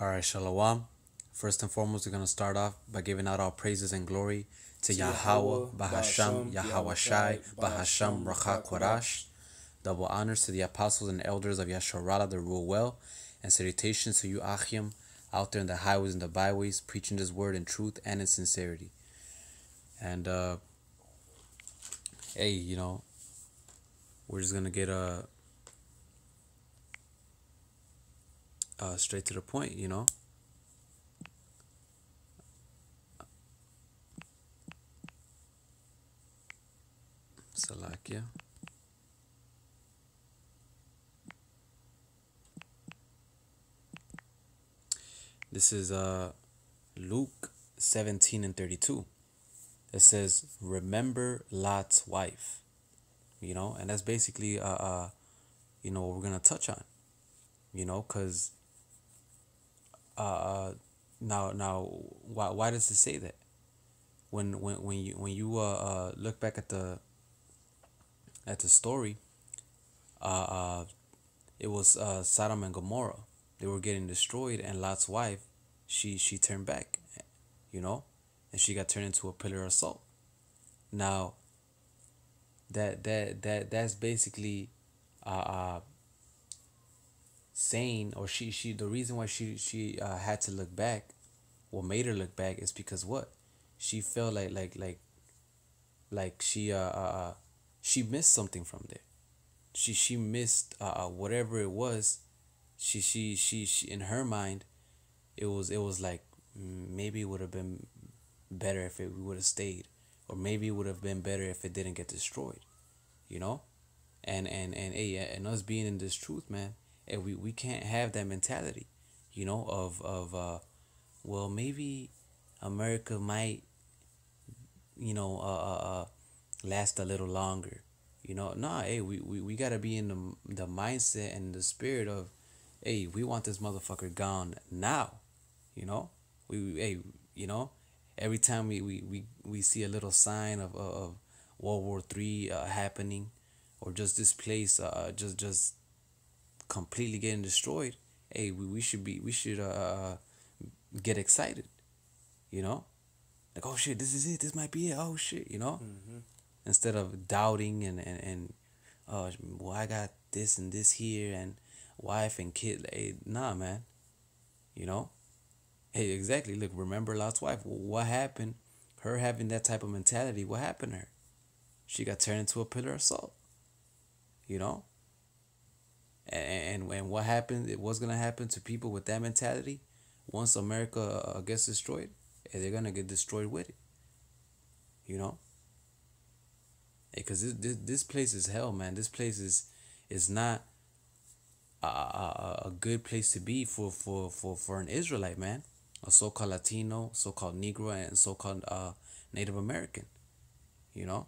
All right, Shalom. First and foremost, we're going to start off by giving out all praises and glory to, Yahweh, Bahasham, Yahweh Shai, Bahasham, Racha Korash. Double honors to the apostles and elders of Yasharala that rule well, and salutations to you, Achim, out there in the highways and the byways, preaching this word in truth and in sincerity. And, uh, hey, you know, we're just going to get a. Uh, straight to the point, you know. Salakia. This is uh Luke 17 and 32. It says, "Remember Lot's wife." You know, and that's basically uh, uh you know what we're gonna touch on. You know, cause uh now now why why does it say that? When when when you when you uh, uh look back at the at the story, uh, uh it was uh Sodom and Gomorrah. They were getting destroyed, and Lot's wife, she she turned back, you know, and she got turned into a pillar of salt. Now. That that that that's basically, uh, uh saying or she she the reason why she she uh, had to look back, what made her look back is because what, she felt like like like. Like she uh, uh, uh she missed something from there, she she missed uh, uh whatever it was, she she she she in her mind, it was it was like maybe it would have been better if it would have stayed or maybe it would have been better if it didn't get destroyed you know? And and and hey and us being in this truth man and we we can't have that mentality you know of of uh well maybe america might you know uh uh, uh last a little longer you know. Nah hey we, we, we gotta be in the, the mindset and the spirit of hey we want this motherfucker gone now you know. We, we hey you know every time we, we, we, we see a little sign of, of World War Three uh, happening, or just this place uh, just just completely getting destroyed, hey, we, we should be we should uh, uh, get excited, you know, like oh shit, this is it, this might be it, oh shit, you know, mm-hmm. instead of doubting and and and uh, well I got this and this here and wife and kid, hey, nah man, you know, hey exactly look remember Lot's wife, what happened? Her having that type of mentality, what happened to her? she got turned into a pillar of salt. You know? And, and, what happened, was going to happen to people with that mentality once America uh, gets destroyed, they're going to get destroyed with it. You know? Because this, this, this place is hell, man. This place is is not a, a, a good place to be for, for, for, for an Israelite, man. A so-called Latino, so-called Negro, and so-called uh, Native American. You know?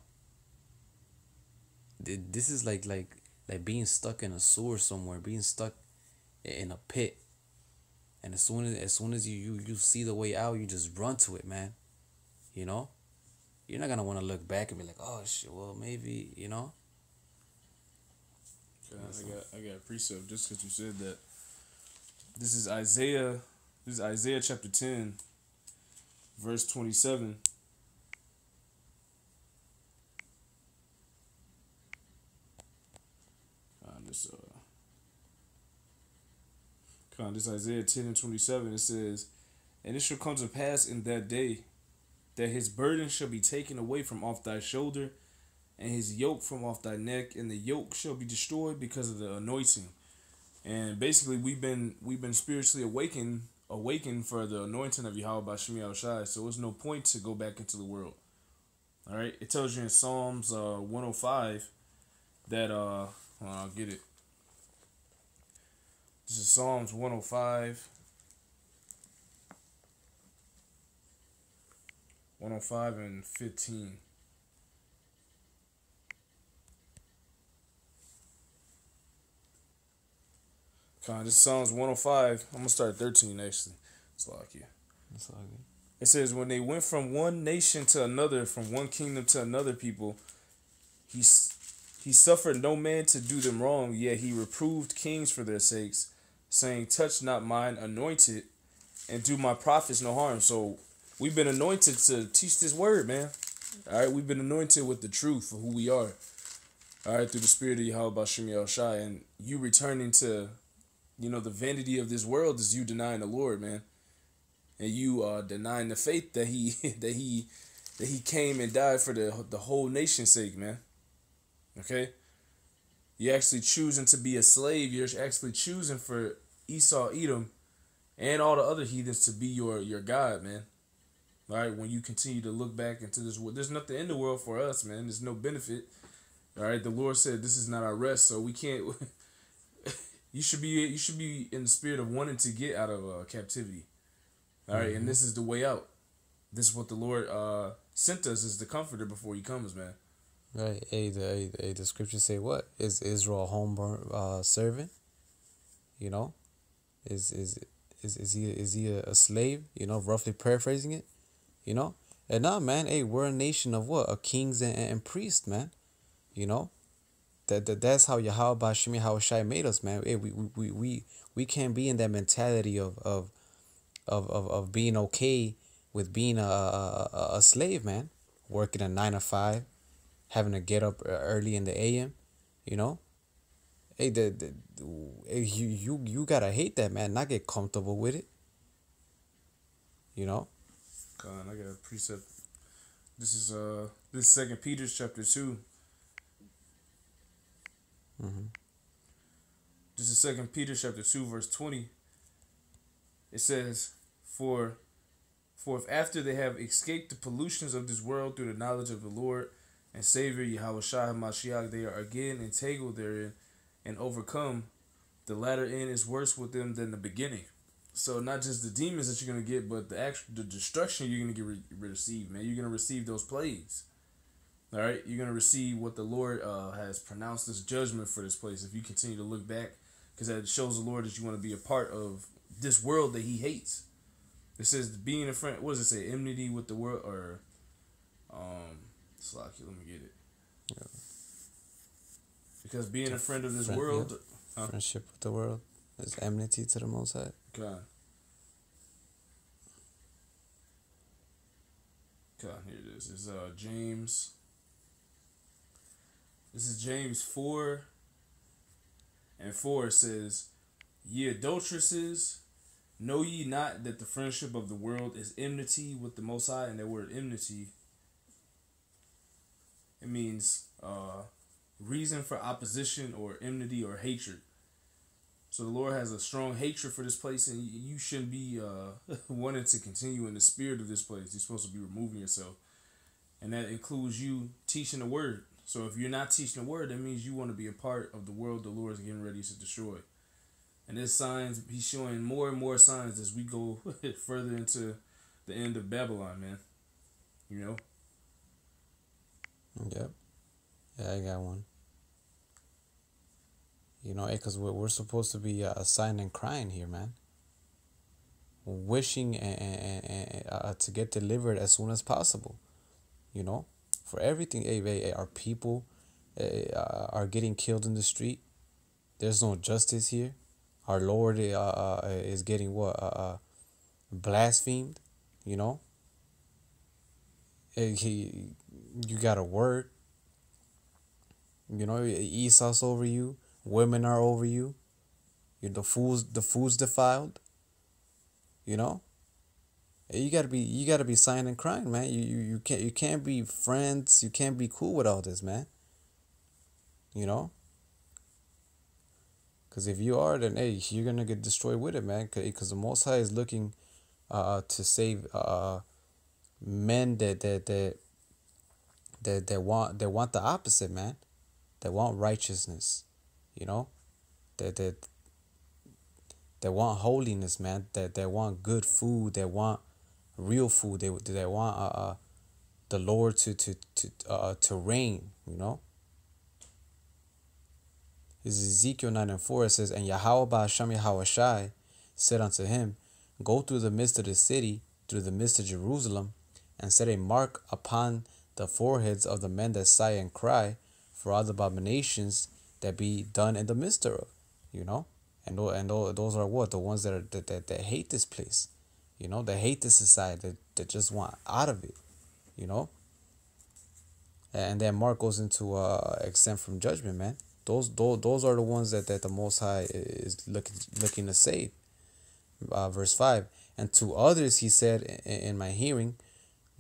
this is like like like being stuck in a sewer somewhere, being stuck in a pit. And as soon as as soon as you you, you see the way out, you just run to it, man. You know? You're not gonna want to look back and be like, oh shit, well maybe, you know. I got I got a precept just because you said that. This is Isaiah. This is Isaiah chapter ten, verse twenty seven. this uh this Isaiah 10 and 27, it says, And it shall come to pass in that day that his burden shall be taken away from off thy shoulder, and his yoke from off thy neck, and the yoke shall be destroyed because of the anointing. And basically we've been we've been spiritually awakened awakened for the anointing of Yahweh by Shemi Shai, so there's no point to go back into the world. All right, it tells you in Psalms uh, 105 that uh I'll get it. This is Psalms 105. 105 and 15. Come on, this Psalms 105. I'm going to start at 13 actually. It's like yeah. It's. It says, When they went from one nation to another, from one kingdom to another people, he's he suffered no man to do them wrong, yet he reproved kings for their sakes, saying, Touch not mine anointed, and do my prophets no harm. So we've been anointed to teach this word, man. All right, we've been anointed with the truth of who we are. All right, through the spirit of Yahweh Bashim El Shai, and you returning to, you know, the vanity of this world is you denying the Lord, man, and you uh denying the faith that he that he that he came and died for the the whole nation's sake, man. Okay, you're actually choosing to be a slave. You're actually choosing for Esau, Edom, and all the other heathens to be your your God, man. All right, when you continue to look back into this world, there's nothing in the world for us, man. There's no benefit. All right, the Lord said this is not our rest, so we can't. you should be you should be in the spirit of wanting to get out of uh, captivity. All right, mm-hmm. and this is the way out. This is what the Lord uh, sent us as the comforter before He comes, man. Right. Hey, the hey, the scriptures say what is Israel a homeborn uh, servant? You know, is is is is he is he a, slave? You know, roughly paraphrasing it. You know, and now, man, hey, we're a nation of what? Of kings and, and priests, man. You know, that, that that's how Yahweh Bashimi Hawashai made us, man. Hey, we, we, we, we can't be in that mentality of of of of, of being okay with being a, a, a slave, man. Working a nine to five, having to get up early in the AM, you know. Hey, the, the you you you gotta hate that man, not get comfortable with it. You know. God, I got a precept. This is uh this Second Peter chapter 2 mm-hmm. This is Second Peter chapter two verse twenty. It says, "For, for if after they have escaped the pollutions of this world through the knowledge of the Lord." and Savior Yahweh Shah Mashiach, they are again entangled therein and overcome. The latter end is worse with them than the beginning. So not just the demons that you're gonna get, but the actual the destruction you're gonna get re- receive, man. You're gonna receive those plagues. All right, you're gonna receive what the Lord uh, has pronounced as judgment for this place. If you continue to look back, because that shows the Lord that you want to be a part of this world that He hates. It says being a friend. What does it say? Enmity with the world, or um, Slocky, let me get it. Yeah. Because being a friend of this friend, world, yeah. huh? friendship with the world, is enmity to the Most High. God. God, here it is. It's uh James. This is James four. And four says, "Ye adulteresses, know ye not that the friendship of the world is enmity with the Most High?" And that word enmity it means uh, reason for opposition or enmity or hatred. So the Lord has a strong hatred for this place, and you shouldn't be uh, wanting to continue in the spirit of this place. You're supposed to be removing yourself, and that includes you teaching the word. So if you're not teaching the word, that means you want to be a part of the world the Lord is getting ready to destroy. And there's signs He's showing more and more signs as we go further into the end of Babylon, man. You know. Yep. Yeah, I got one. You know, because we're, we're supposed to be uh, sighing and crying here, man. Wishing and, and, uh, to get delivered as soon as possible. You know, for everything. Hey, hey, our people uh, are getting killed in the street. There's no justice here. Our Lord uh, uh, is getting what? Uh, uh, blasphemed, you know? He, you gotta work. You know, Esau's over you. Women are over you. You're the fools the fools defiled. You know? You gotta be you gotta be sighing and crying, man. You, you you can't you can't be friends, you can't be cool with all this, man. You know? Cause if you are, then hey, you're gonna get destroyed with it, man. Cause the Most High is looking, uh, to save uh, men that that that they they want they want the opposite, man. They want righteousness, you know. They they they want holiness, man. They they want good food. They want real food. They they want uh, uh the Lord to to to uh to reign, you know. Is Ezekiel 9 and 4 it says, And Yahweh Ba'asham Yahweh said unto him, Go through the midst of the city, through the midst of Jerusalem, and set a mark upon the foreheads of the men that sigh and cry for all the abominations that be done in the midst thereof, you know? And, and those are what? The ones that, are, that, that, that hate this place. You know, they hate this society. They, they just want out of it. You know. And then Mark goes into uh exempt from judgment, man. Those those those are the ones that, that the Most High is looking looking to save. Uh, verse five. And to others he said in, in my hearing,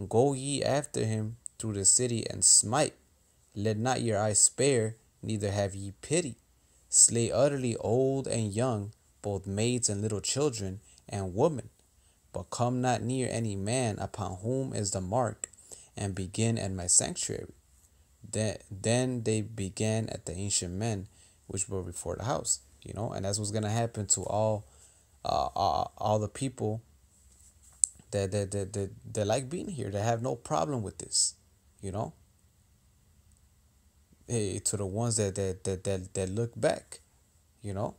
Go ye after him through the city and smite. Let not your eyes spare, neither have ye pity. Slay utterly old and young, both maids and little children, and women. But come not near any man upon whom is the mark, and begin at my sanctuary. Then, then they began at the ancient men which were before the house. You know, and that's what's gonna happen to all, uh, all, all the people that that, that that that like being here. They have no problem with this. You know. Hey, to the ones that that that that, that look back, you know.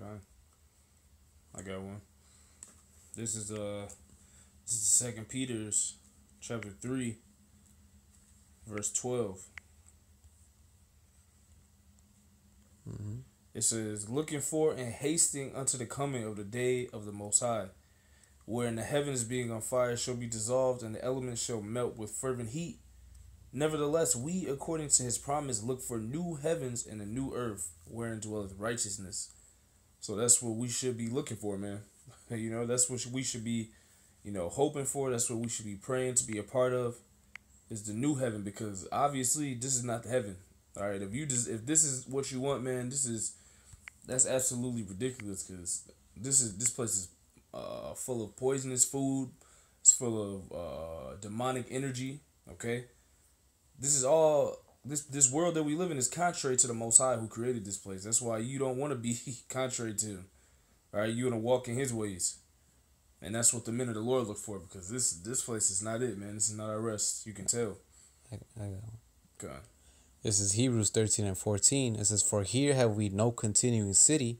Okay. I got one. This is uh this is second Peter's chapter three verse 12 Mm-hmm. It says, "Looking for and hasting unto the coming of the day of the Most High, wherein the heavens being on fire shall be dissolved, and the elements shall melt with fervent heat. Nevertheless, we, according to His promise, look for new heavens and a new earth, wherein dwelleth righteousness." So that's what we should be looking for, man. you know, that's what we should be, you know, hoping for. That's what we should be praying to be a part of, is the new heaven, because obviously this is not the heaven. All right, if you just if this is what you want, man, this is that's absolutely ridiculous because this is this place is uh, full of poisonous food. It's full of uh, demonic energy. Okay, this is all this this world that we live in is contrary to the Most High who created this place. That's why you don't want to be contrary to him. All right, you want to walk in His ways, and that's what the men of the Lord look for because this this place is not it, man. This is not our rest. You can tell. I, I got one. God. This is Hebrews 13 and 14. It says, For here have we no continuing city,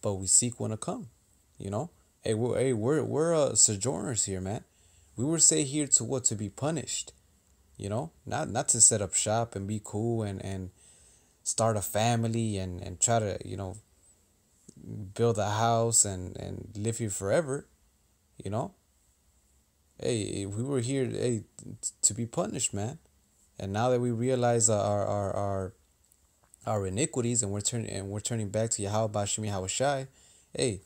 but we seek one to come. You know? Hey, we're, hey, we're, we're uh, sojourners here, man. We were say here to what? To be punished. You know? Not not to set up shop and be cool and, and start a family and, and try to, you know, build a house and, and live here forever. You know? Hey, we were here hey, to be punished, man. And now that we realize our our our, our iniquities and we're turning and we're turning back to Yahweh Bashimi Hawashai, hey,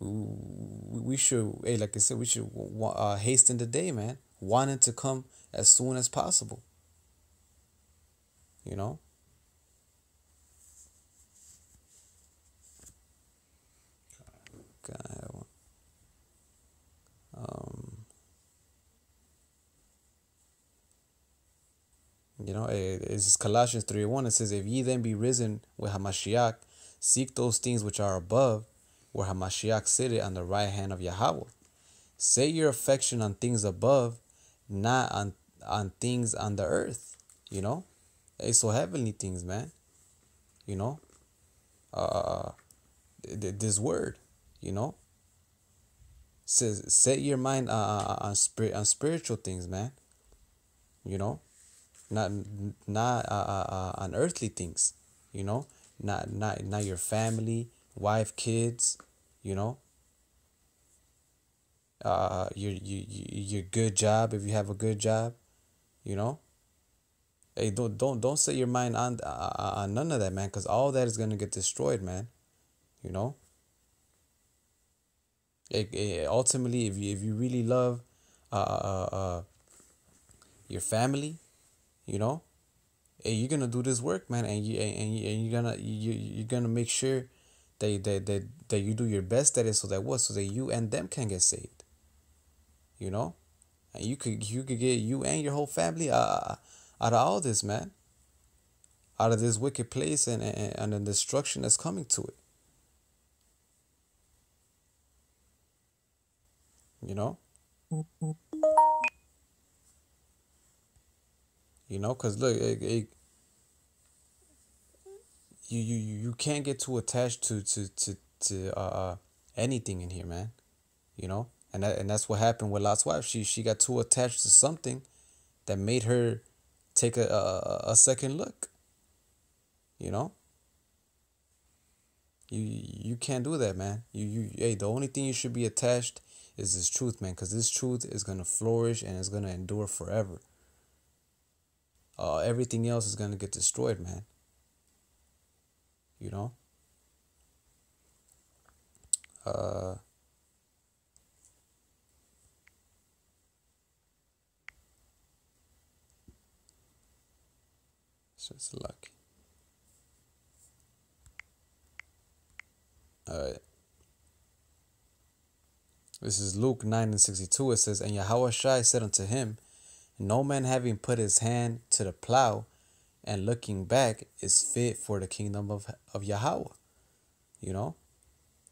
we should hey like I said we should uh, hasten the day, man, wanting to come as soon as possible. You know. God. Um. You know, it, it's Colossians 3 1. It says, If ye then be risen with Hamashiach, seek those things which are above, where Hamashiach sitteth on the right hand of Yahweh. Set your affection on things above, not on on things on the earth. You know? It's so heavenly things, man. You know? Uh this word, you know? Says set your mind uh, on spirit on spiritual things, man. You know? not not uh, uh, uh, on earthly things you know not not not your family wife kids you know uh your your your good job if you have a good job you know? Hey don't don't don't set your mind on uh, on none of that man because all that is gonna get destroyed man you know? It, it, ultimately if you if you really love uh, uh, uh your family you know? And you're gonna do this work man and you and, you, and you're gonna you you're gonna make sure that, that that that you do your best at it so that what? So that you and them can get saved you know? And you could you could get you and your whole family uh, out of all this man. Out of this wicked place and, and, and the destruction that's coming to it. You know? You know, cause look, it, it, you you you can't get too attached to to to to uh, anything in here, man. You know, and that and that's what happened with Lot's wife. She she got too attached to something that made her take a a, a second look. You know. You you can't do that, man. You you hey, the only thing you should be attached is this truth, man, because this truth is gonna flourish and it's gonna endure forever. Uh, everything else is gonna get destroyed, man. You know. Uh. It's lucky. Alright. This is Luke 9 and 62. It says, And Yahweh Shai said unto him, No man having put his hand to the plow and looking back is fit for the kingdom of, of Yahweh. You know?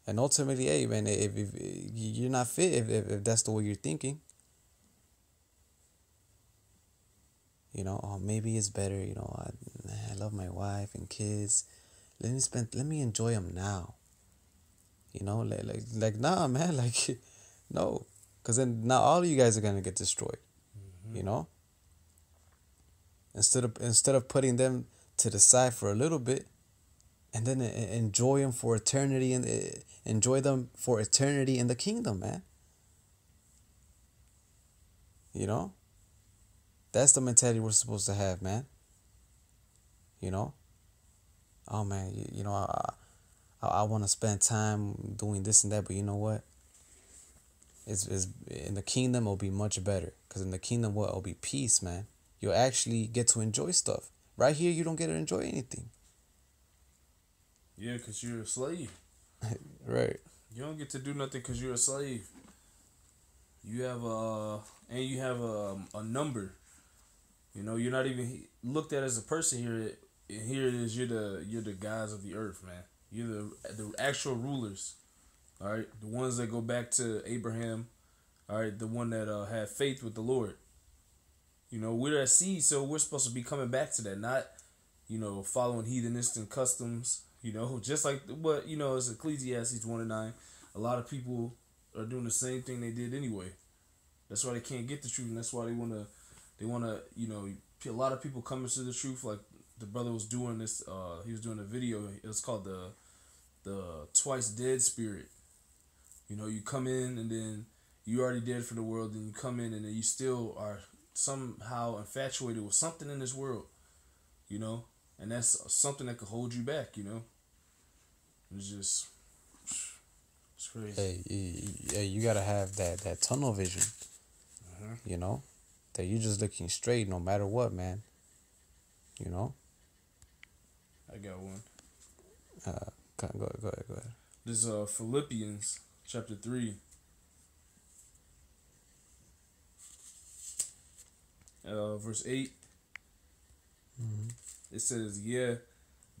And ultimately, hey, man, if, if, if you're not fit, if, if, if that's the way you're thinking, you know, oh, maybe it's better, you know, I, I love my wife and kids. Let me spend, let me enjoy them now. You know, like, like, like nah, man, like, no. Because then now all of you guys are going to get destroyed. Mm-hmm. You know? Instead of, instead of putting them to the side for a little bit, and then eh, eh, enjoy them for eternity and eh, enjoy them for eternity in the kingdom, man. You know? That's the mentality we're supposed to have, man. You know? Oh man, you, you know, I I, I want to spend time doing this and that, but you know what? It's, it's in the kingdom it'll be much better because in the kingdom what it'll be peace, man. You'll actually get to enjoy stuff. Right here, you don't get to enjoy anything. Yeah, cause you're a slave. right. You don't get to do nothing cause you're a slave. You have a and you have a a number. You know, you're not even looked at as a person here. Here it is. You're the you're the guys of the earth, man. You're the the actual rulers. All right, the ones that go back to Abraham. All right, the one that uh, had faith with the Lord. You know, we're at sea, so we're supposed to be coming back to that, not you know following heathenistic customs. You know, just like what you know, it's Ecclesiastes one and nine. A lot of people are doing the same thing they did anyway. That's why they can't get the truth, and that's why they wanna, they wanna, you know, a lot of people coming to the truth. Like the brother was doing this. Uh, he was doing a video. It was called the the twice dead spirit. You know, you come in and then you already dead for the world, and you come in and then you still are somehow infatuated with something in this world. You know, and that's something that could hold you back. You know, it's just it's crazy. Hey, hey, you gotta have that that tunnel vision. Uh-huh. You know, that you're just looking straight no matter what, man. You know. I got one. Uh, Go ahead, go ahead, go ahead. This is uh, Philippians chapter 3. Uh, verse 8. Mm-hmm. It says, Yeah,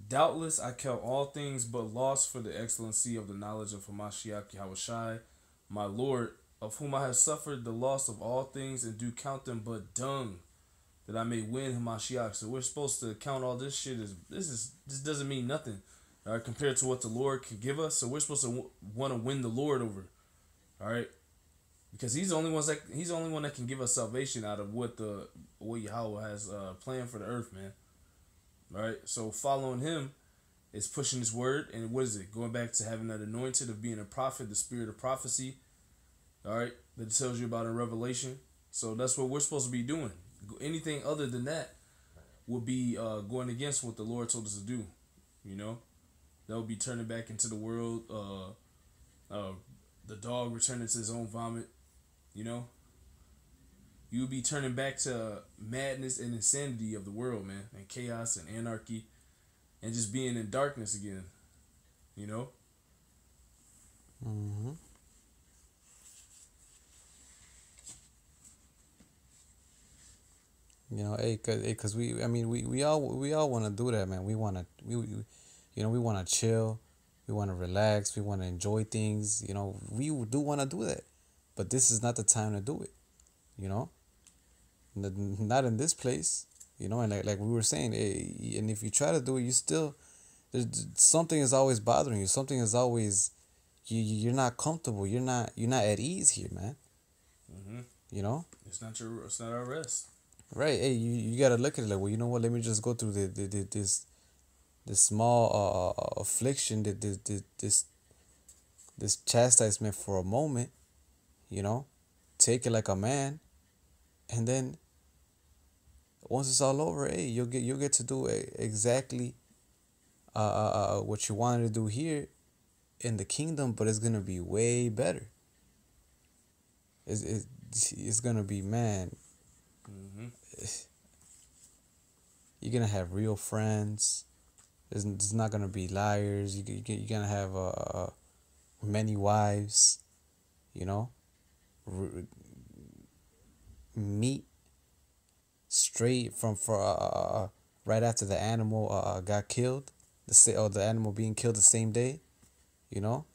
doubtless I count all things but loss for the excellency of the knowledge of Hamashiach Yahushai, my Lord, of whom I have suffered the loss of all things and do count them but dung, that I may win Hamashiach. So we're supposed to count all this shit as this is this doesn't mean nothing all right, compared to what the Lord can give us. So we're supposed to w- want to win the Lord over, all right, because He's the only ones that He's the only one that can give us salvation out of what the what Yahweh has uh, planned for the earth, man. All right, so following Him is pushing His word, and what is it? Going back to having that anointed of being a prophet, the spirit of prophecy. All right, that tells you about in Revelation. So that's what we're supposed to be doing. Anything other than that would be uh, going against what the Lord told us to do. You know that would be turning back into the world. Uh, uh, the dog returning to his own vomit. You know. you would be turning back to madness and insanity of the world, man, and chaos and anarchy, and just being in darkness again. You know. Mm-hmm. You know, hey, cause, hey, cause we, I mean, we, we all, we all want to do that, man. We want to, we, we you know, we want to chill, we want to relax, we want to enjoy things. You know, we do want to do that, but this is not the time to do it. You know, not in this place. You know, and like like we were saying, eh, and if you try to do it, you still there's something is always bothering you. Something is always you you're not comfortable. You're not you're not at ease here, man. Mm-hmm. You know, it's not your it's not our rest. Right. Hey, you, you gotta look at it like, well, you know what? Let me just go through the, the, the this this small uh, uh affliction, this this this this chastisement for a moment, you know, take it like a man, and then once it's all over, hey, you'll get you'll get to do exactly uh, uh, uh, what you wanted to do here in the kingdom, but it's gonna be way better. It's it's, it's gonna be man. You're gonna have real friends. There's, there's not gonna be liars. You you you're gonna have uh, uh many wives. You know, R- meat straight from for uh, uh, uh, right after the animal uh, got killed, the sa- or the animal being killed the same day, you know.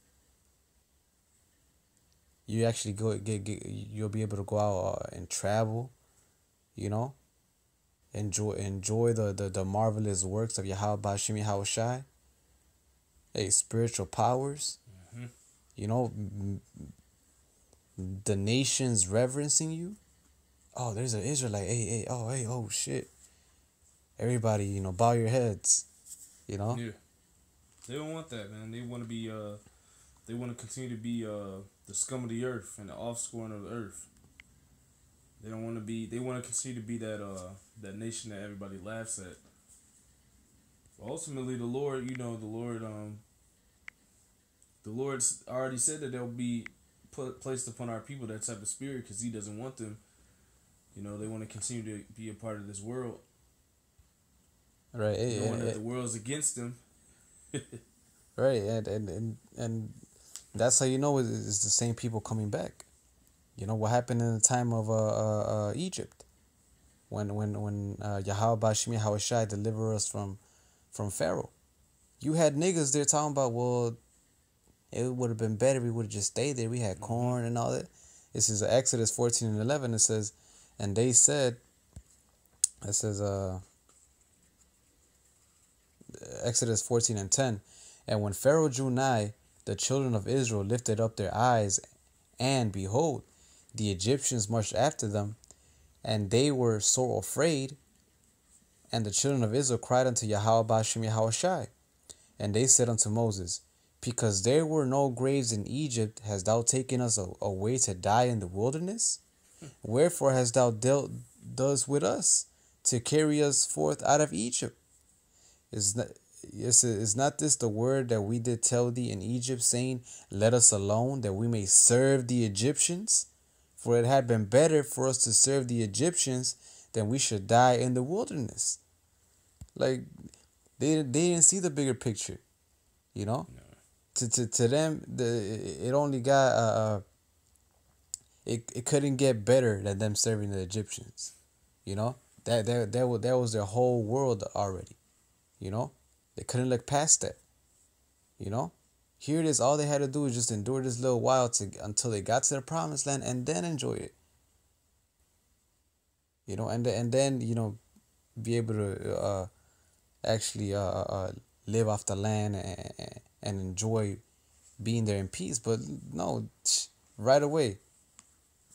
You actually go get, get you'll be able to go out uh, and travel, you know. Enjoy enjoy the, the, the marvelous works of Yahweh Bashim Yahweh Shai. Hey, spiritual powers. Mm-hmm. You know, the nations reverencing you. Oh, there's an Israelite. Hey, hey, oh, hey, oh, shit. Everybody, you know, bow your heads. You know. Yeah. They don't want that, man. They want to be. uh They want to continue to be uh the scum of the earth and the offscoring of the earth. They don't want to be. They want to continue to be that uh that nation that everybody laughs at. But ultimately, the Lord, you know, the Lord, um, the Lord's already said that there'll be put placed upon our people that type of spirit because He doesn't want them. You know, they want to continue to be a part of this world. Right. Knowing that the world's against them. right, and, and and and that's how you know it's the same people coming back. You know what happened in the time of uh, uh, uh Egypt, when when when uh, Yahweh Bashmi Hawashai delivered us from, from Pharaoh, you had niggas there talking about well, it would have been better we would have just stayed there. We had corn and all that. This is Exodus fourteen and eleven. It says, and they said. It says uh. Exodus fourteen and ten, and when Pharaoh drew nigh, the children of Israel lifted up their eyes, and behold, the Egyptians marched after them, and they were sore afraid. And the children of Israel cried unto Yahweh Bashim Yahweh And they said unto Moses, Because there were no graves in Egypt, hast thou taken us away to die in the wilderness? Wherefore hast thou dealt thus with us, to carry us forth out of Egypt? Is not, is, is not this the word that we did tell thee in Egypt, saying, Let us alone, that we may serve the Egyptians? For it had been better for us to serve the Egyptians than we should die in the wilderness. Like they they didn't see the bigger picture, you know. No. To, to to them, the it only got uh, uh, it it couldn't get better than them serving the Egyptians, you know. That that that was that was their whole world already, you know. They couldn't look past that, you know. Here it is. All they had to do was just endure this little while to until they got to the promised land and then enjoy it. You know, and and then you know, be able to uh, actually uh, uh, uh live off the land and, and enjoy being there in peace. But no, right away.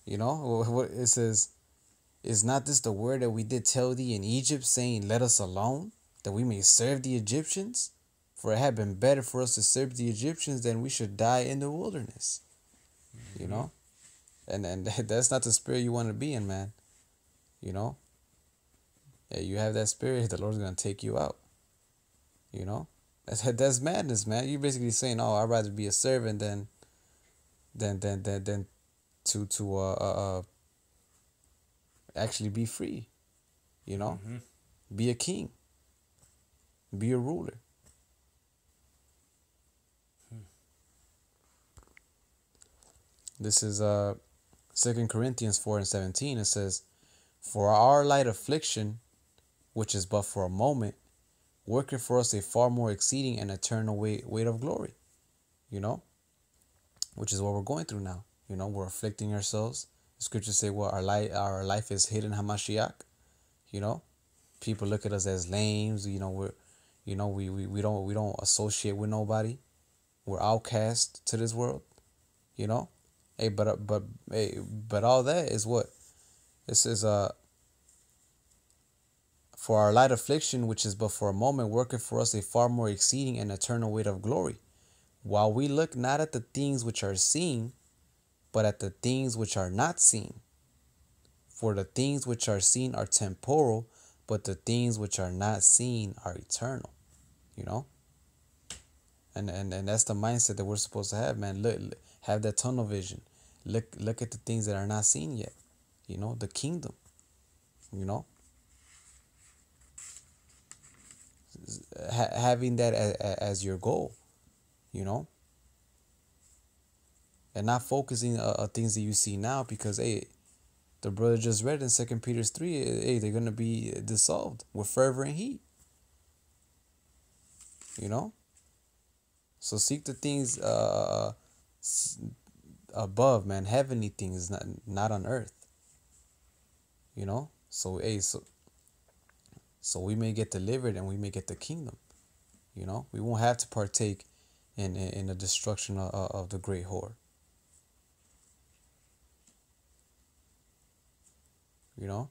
You know what it says. Is not this the word that we did tell thee in Egypt, saying, Let us alone, that we may serve the Egyptians? For it had been better for us to serve the Egyptians than we should die in the wilderness. Mm-hmm. You know? And and that's not the spirit you want to be in, man. You know? Yeah, you have that spirit, the Lord's gonna take you out. You know? That's that's madness, man. You're basically saying, Oh, I'd rather be a servant than than than than, than to to uh, uh, uh actually be free. You know? Mm-hmm. Be a king. Be a ruler. This is uh Second Corinthians four and seventeen. It says, For our light affliction, which is but for a moment, worketh for us a far more exceeding and eternal weight weight of glory. You know? Which is what we're going through now. You know, we're afflicting ourselves. The scriptures say well our life our life is hidden Hamashiach. You know? People look at us as lames, you know, we're you know, we, we, we don't we don't associate with nobody. We're outcast to this world. You know? Hey, but uh, but hey, but all that is what this is uh For our light affliction, which is but for a moment, worketh for us a far more exceeding and eternal weight of glory. While we look not at the things which are seen, but at the things which are not seen. For the things which are seen are temporal, but the things which are not seen are eternal. You know? And and, and that's the mindset that we're supposed to have, man. Look, have that tunnel vision. Look look at the things that are not seen yet. You know, the kingdom. You know? Ha- having that as, as your goal, you know? And not focusing on uh, things that you see now because, hey, the brother just read in Second Peter 3, hey, they're going to be dissolved with fervor and heat. You know? So seek the things uh, above, man, heavenly things, not, not on earth. You know? So, hey, so so we may get delivered and we may get the kingdom. You know, we won't have to partake in in, in the destruction of, of the great whore. You know,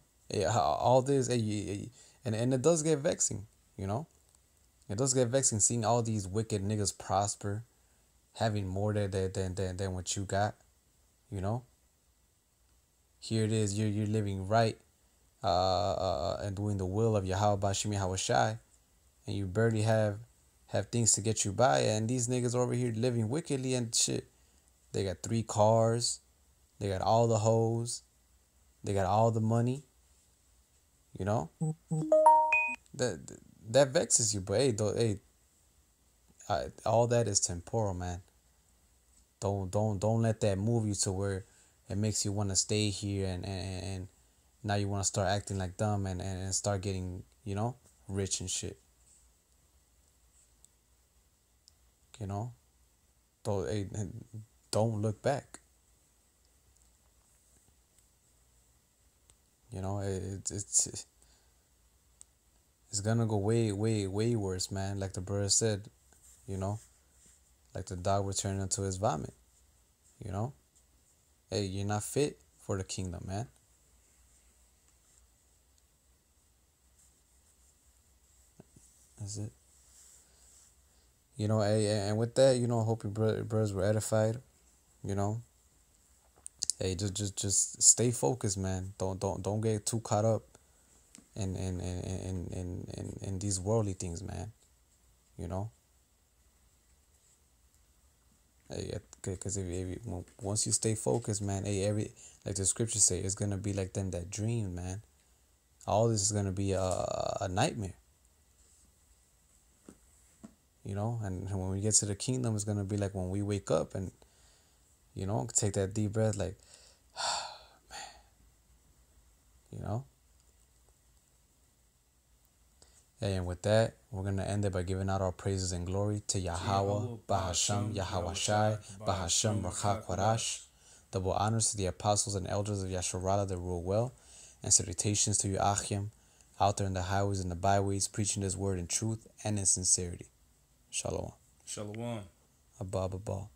all this, and and it does get vexing. You know, it does get vexing seeing all these wicked niggas prosper, having more than than than than what you got. You know. Here it is. You're you're living right uh, uh, and doing the will of Yahweh Bashimi Hawashai, and you barely have have things to get you by, and these niggas over here living wickedly and shit. They got three cars, they got all the hoes, they got all the money. You know, that that vexes you, but hey, though, hey, I, all that is temporal, man. Don't don't don't let that move you to where it makes you want to stay here and and, and now you want to start acting like dumb and, and, and start getting, you know, rich and shit. You know? Don't, don't look back. You know, it, it's it's gonna go way, way, way worse, man. Like the brother said, you know, like the dog returning to his vomit. You know, hey, you're not fit for the kingdom, man. That's it. You know, hey, and with that, you know, I hope your brothers were edified. You know, hey, just just just stay focused, man. Don't don't don't get too caught up in in in in in, in, in these worldly things, man. You know. Because if, if once you stay focused, man, hey, every like the scriptures say, it's gonna be like them that dream, man. All this is gonna be a a nightmare. You know and when we get to the kingdom it's to be like when we wake up and you know take that deep breath like man. You know and with that we're going to end it by giving out our praises and glory to Yahweh, Bahasham, Yahawashai, Bahasham, Rakha Kwarash. Double honors to the apostles and elders of Yasharala that rule well, and salutations to you, Achim, out there in the highways and the byways, preaching this word in truth and in sincerity. Shalom. Shalom. Abba, Abba.